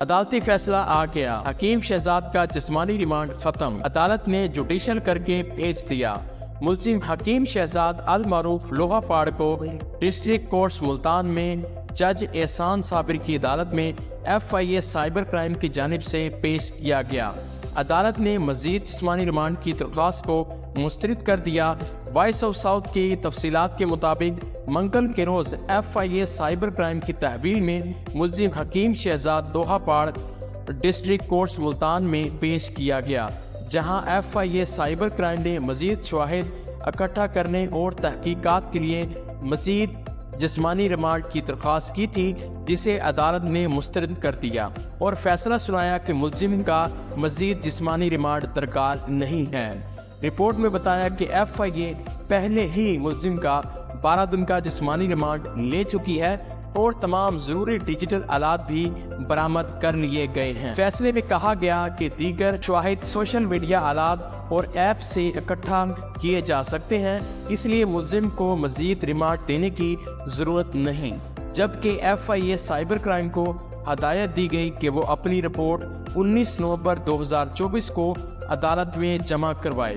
अदालती फैसला आ गया। हकीम शहजाद का जिस्मानी रिमांड खत्म। अदालत ने जुडिशल करके भेज दिया। मुलिम हकीम शहजाद अल मारूफ लोहा फाड़ को डिस्ट्रिक्ट कोर्ट मुल्तान में जज एहसान साबिर की अदालत में F I A cyber crime की जानब से पेश किया गया। अदालत ने मजीद जिसमानी रिमांड की दरख्वास्त को मुस्तरद कर दिया। वॉइस ऑफ़ साउथ की तफसीत के मुताबिक मंगल के रोज़ F I A cyber crime की तहवील में मुलजिम हकीम शहजाद दोहापाड़ डिस्ट्रिक्ट कोर्ट मुल्तान में पेश किया गया, जहाँ F I A cyber crime ने मजीद शवाहद इकट्ठा करने और तहकीकात के लिए मजीद जिसमानी रिमांड की दरख्वास्त की थी, जिसे अदालत ने मुस्तरद कर दिया। और फैसला सुनाया कि मुलजिम का मजीद जिसमानी रिमांड दरकार नहीं है। रिपोर्ट में बताया कि एफ़ आई ए पहले ही मुलजिम का बारह दिन का जिसमानी रिमांड ले चुकी है और तमाम ज़रूरी डिजिटल आलात भी बरामद कर लिए गए हैं। फैसले में कहा गया कि दीगर शाहिद सोशल मीडिया आलात और ऐप से इकट्ठा किए जा सकते हैं, इसलिए मुलजिम को मजीद रिमांड देने की ज़रूरत नहीं, जबकि F I A cyber crime को हदायत दी गई कि वो अपनी रिपोर्ट 19 नवंबर 2024 को अदालत में जमा करवाए।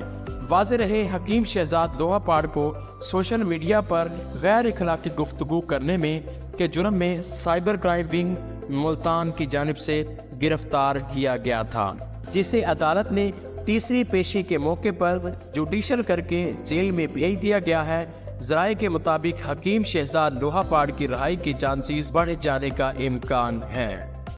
वाज रहे हकीम शहजाद लोहापाड़ को सोशल मीडिया पर गैर अखलाकी गुफ्तु करने में के जुर्म में साइबर क्राइम विंग मुल्तान की जानब से गिरफ़्तार किया गया था, जिसे अदालत ने तीसरी पेशी के मौके पर जुडिशल करके जेल में भेज दिया गया है। जराये के मुताबिक हकीम शहजाद लोहापाड़ की रहाई की चांसेस बढ़ जाने का इम्कान है।